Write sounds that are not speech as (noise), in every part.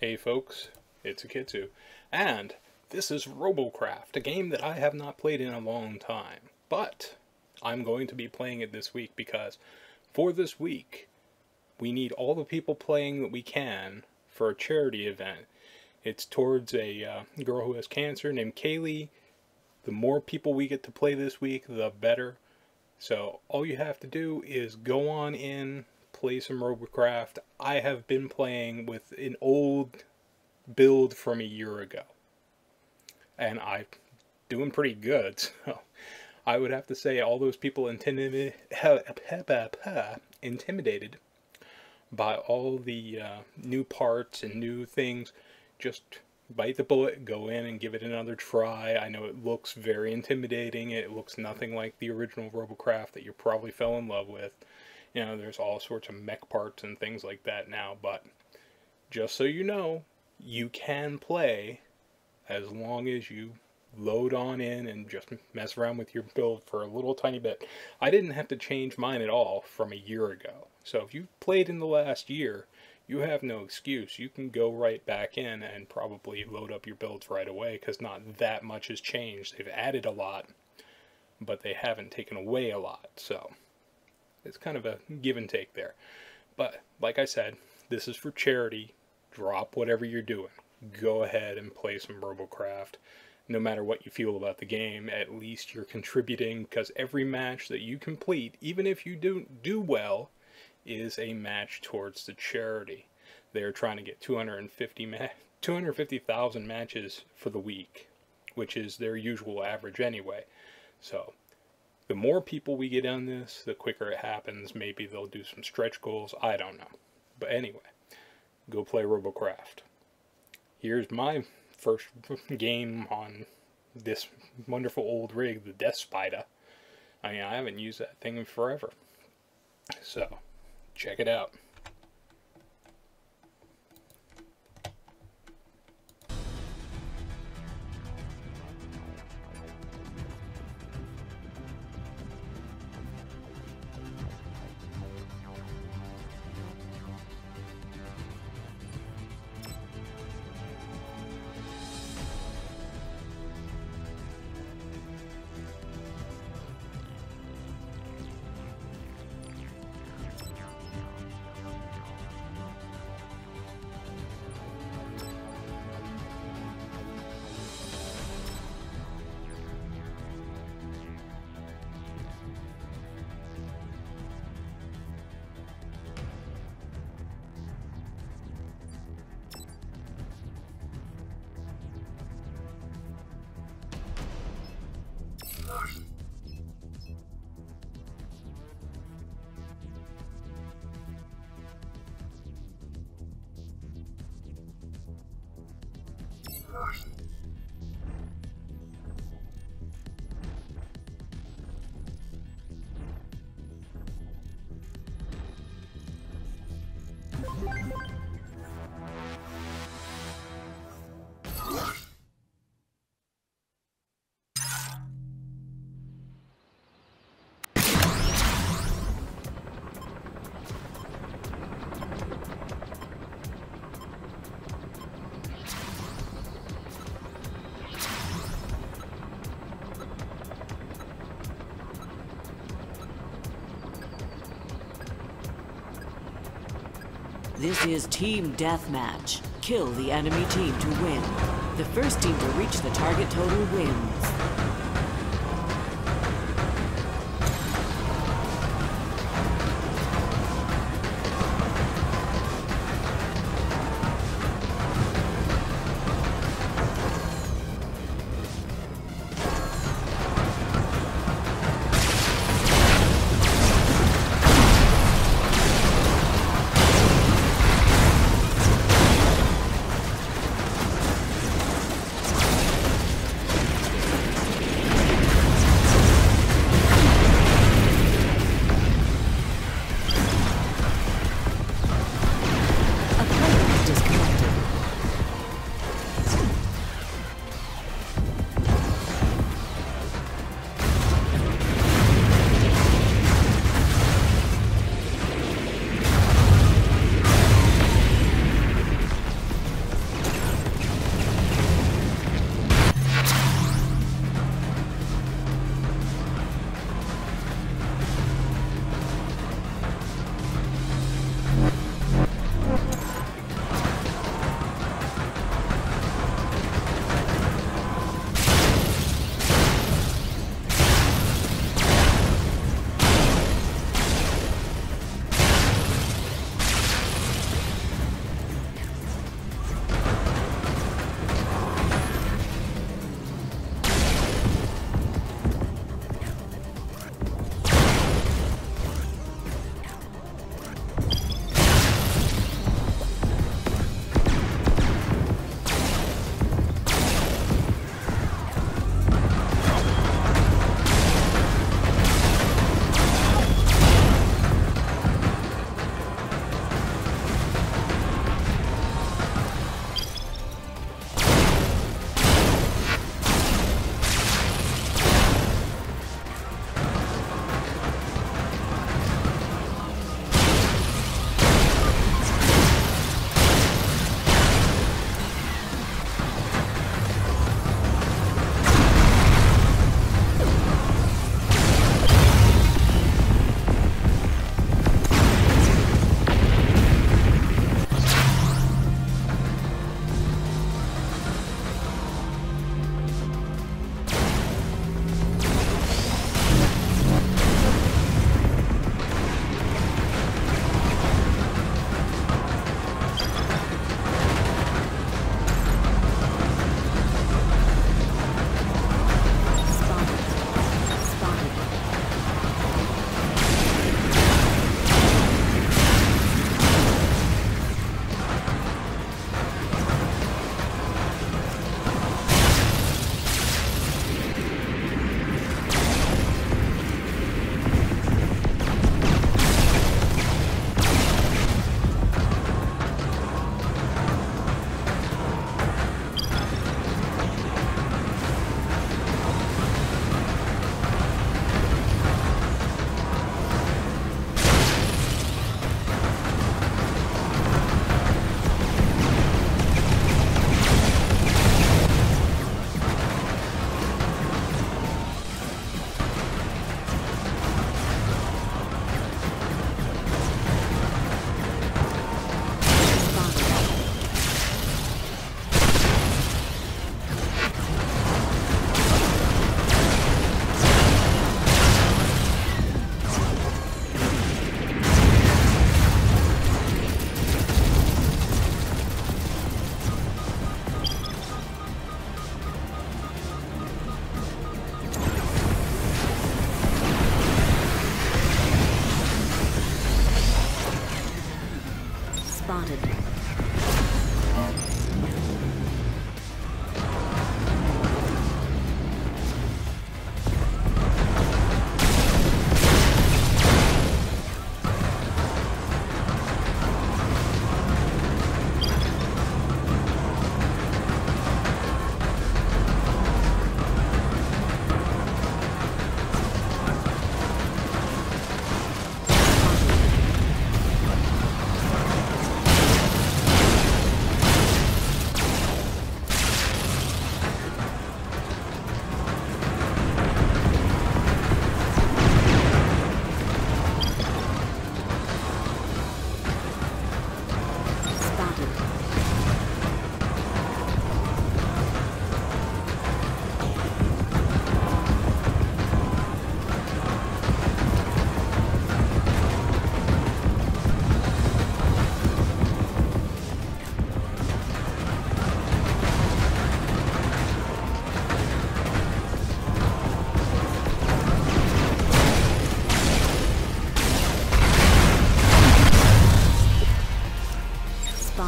Hey folks, it's Akitsu, and this is Robocraft, a game that I have not played in a long time, but I'm going to be playing it this week because for this week, we need all the people playing that we can for a charity event. It's towards a uh, girl who has cancer named Kaleigh. The more people we get to play this week, the better. So all you have to do is go on in, play some Robocraft. I have been playing with an old build from a year ago. And I'm doing pretty good. (laughs) So I would have to say all those people intimidated, intimidated by all the uh, new parts and new things, just bite the bullet, go in and give it another try. I know it looks very intimidating. It looks nothing like the original Robocraft that you probably fell in love with. You know, there's all sorts of mech parts and things like that now, but just so you know, you can play as long as you load on in and just mess around with your build for a little tiny bit. I didn't have to change mine at all from a year ago. So if you played in the last year, you have no excuse. You can go right back in and probably load up your builds right away because not that much has changed. They've added a lot, but they haven't taken away a lot. So it's kind of a give and take there. But like I said, this is for charity. Drop whatever you're doing. Go ahead and play some Robocraft. No matter what you feel about the game, at least you're contributing because every match that you complete, even if you don't do well, is a match towards the charity. They're trying to get 250 ma- 250,000 matches for the week, which is their usual average anyway. So the more people we get on this, the quicker it happens. Maybe they'll do some stretch goals. I don't know. But anyway, go play Robocraft. Here's my first (laughs) game on this wonderful old rig, the Death Spider. I mean, I haven't used that thing in forever. So, check it out. Thank This is Team Deathmatch. Kill the enemy team to win. The first team to reach the target total wins.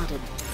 Spotted.